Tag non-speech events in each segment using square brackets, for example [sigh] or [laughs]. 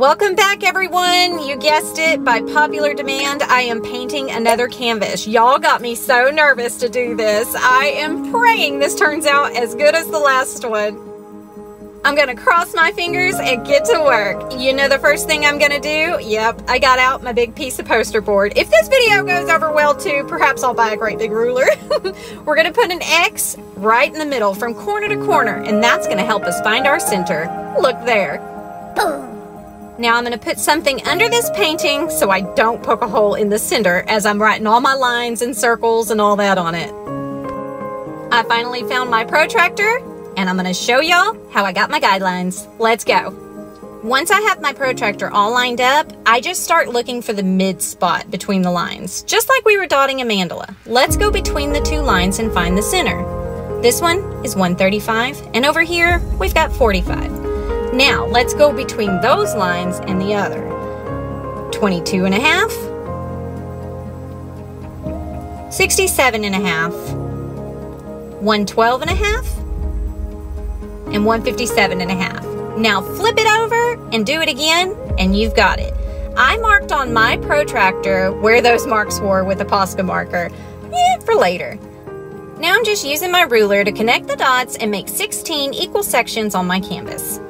Welcome back everyone. You guessed it, by popular demand, I am painting another canvas. Y'all got me so nervous to do this. I am praying this turns out as good as the last one. I'm gonna cross my fingers and get to work. You know the first thing I'm gonna do? Yep, I got out my big piece of poster board. If this video goes over well too, perhaps I'll buy a great big ruler. [laughs] We're gonna put an X right in the middle from corner to corner, and that's gonna help us find our center. Look there. Now I'm gonna put something under this painting so I don't poke a hole in the center as I'm writing all my lines and circles and all that on it. I finally found my protractor and I'm gonna show y'all how I got my guidelines. Let's go. Once I have my protractor all lined up, I just start looking for the mid spot between the lines, just like we were dotting a mandala. Let's go between the two lines and find the center. This one is 135, and over here, we've got 45. Now, let's go between those lines and the other. 22 and a half, 67 and a half, 112 and a half, and 157 and a half. Now flip it over and do it again and you've got it. I marked on my protractor where those marks were with a Posca marker eh, for later. Now I'm just using my ruler to connect the dots and make 16 equal sections on my canvas.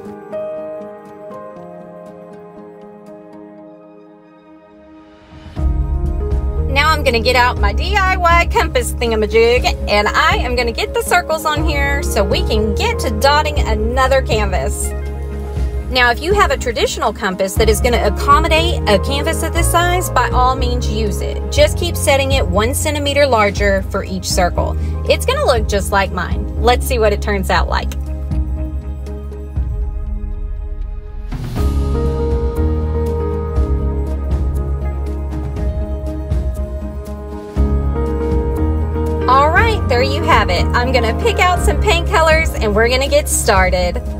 I'm gonna get out my DIY compass thingamajig and I am gonna get the circles on here so we can get to dotting another canvas. Now, if you have a traditional compass that is gonna accommodate a canvas of this size, by all means use it. Just keep setting it one centimeter larger for each circle. It's gonna look just like mine. Let's see what it turns out like. There you have it. I'm gonna pick out some paint colors and we're gonna get started.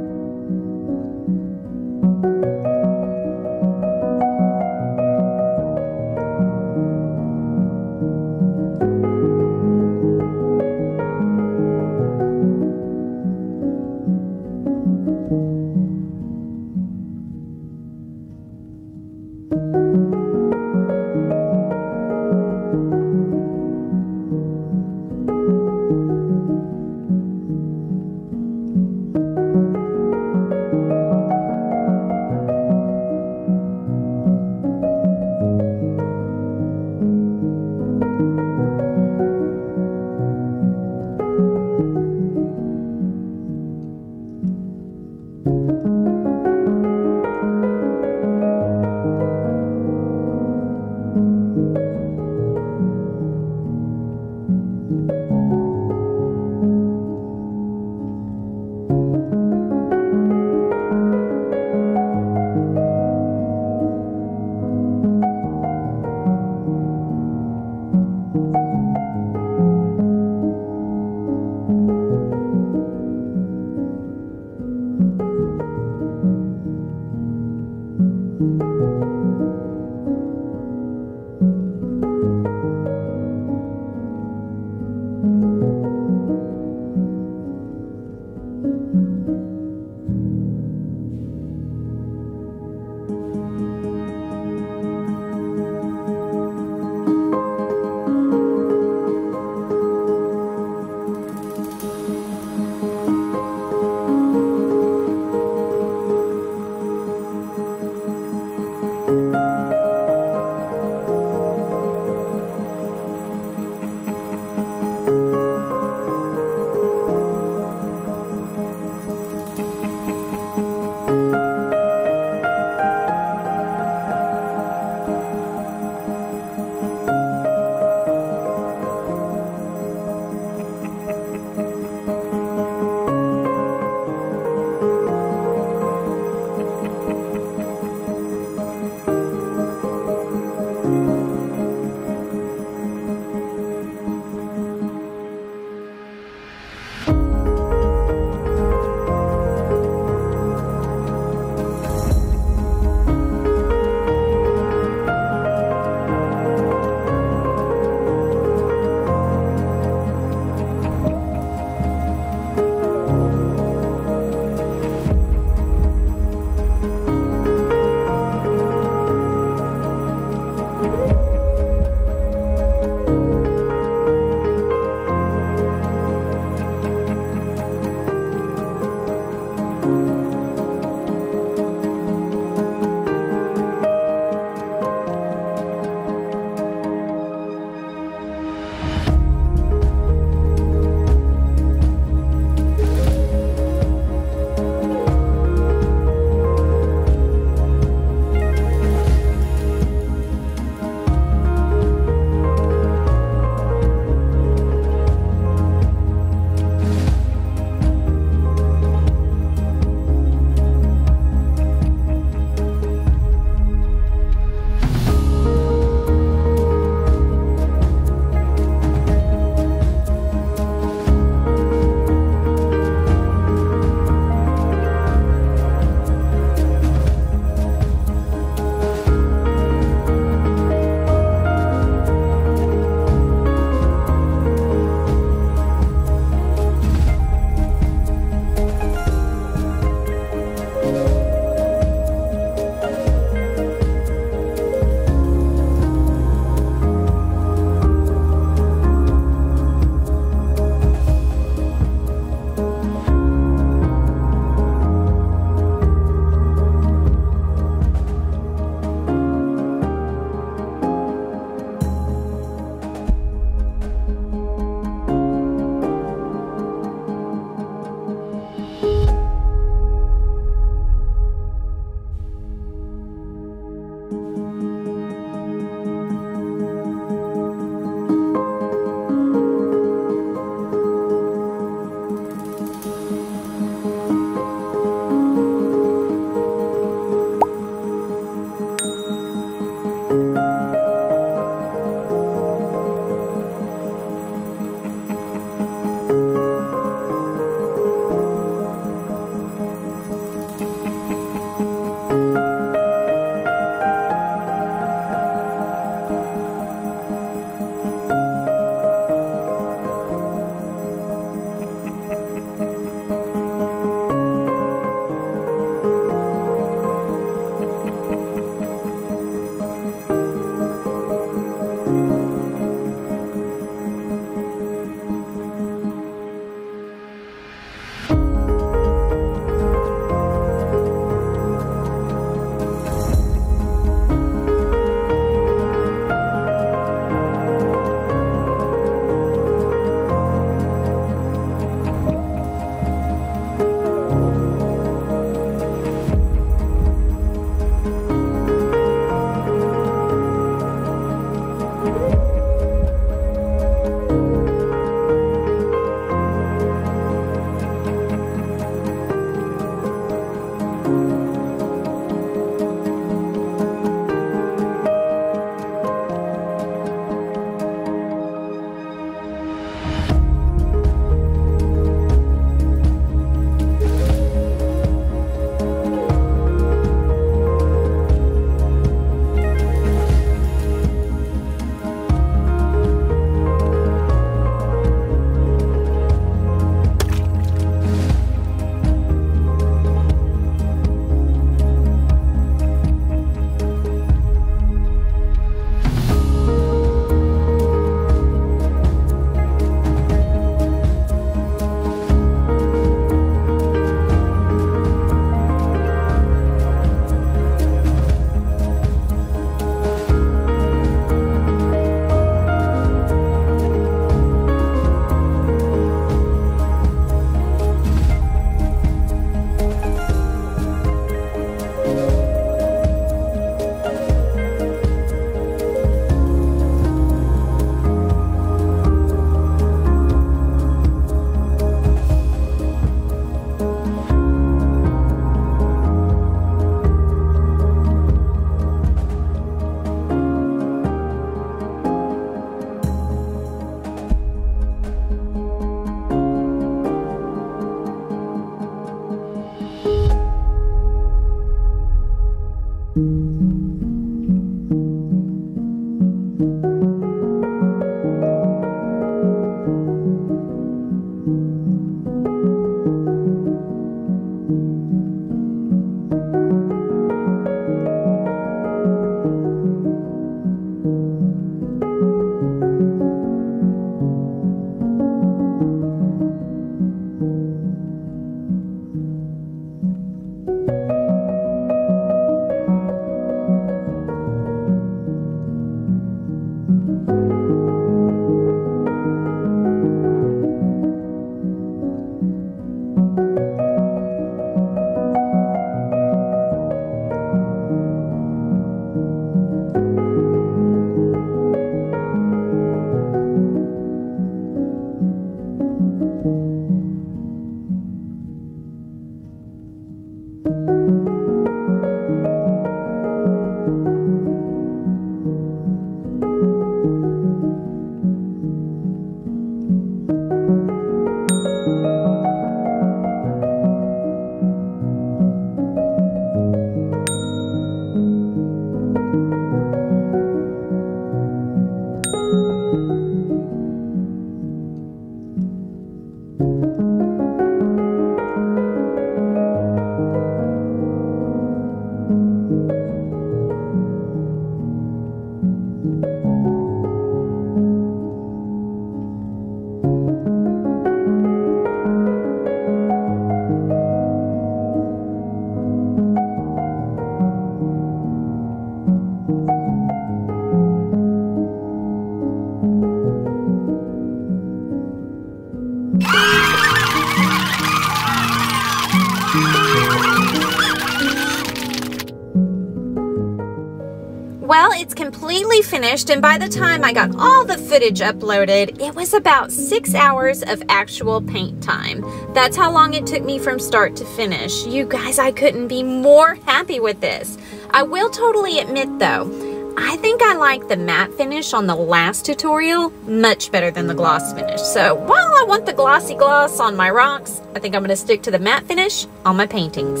Completely finished, and by the time I got all the footage uploaded, it was about six hours of actual paint time. That's how long it took me from start to finish. You guys, I couldn't be more happy with this. I will totally admit though, I think I like the matte finish on the last tutorial much better than the gloss finish. So while I want the glossy gloss on my rocks, I think I'm going to stick to the matte finish on my paintings.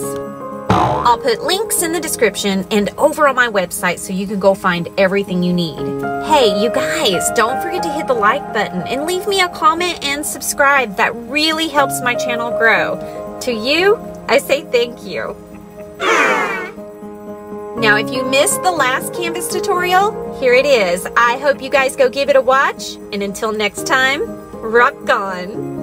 I'll put links in the description and over on my website so you can go find everything you need. Hey, you guys, don't forget to hit the like button and leave me a comment and subscribe. That really helps my channel grow. To you, I say thank you. Now, if you missed the last Canvas tutorial, here it is. I hope you guys go give it a watch. And until next time, rock on.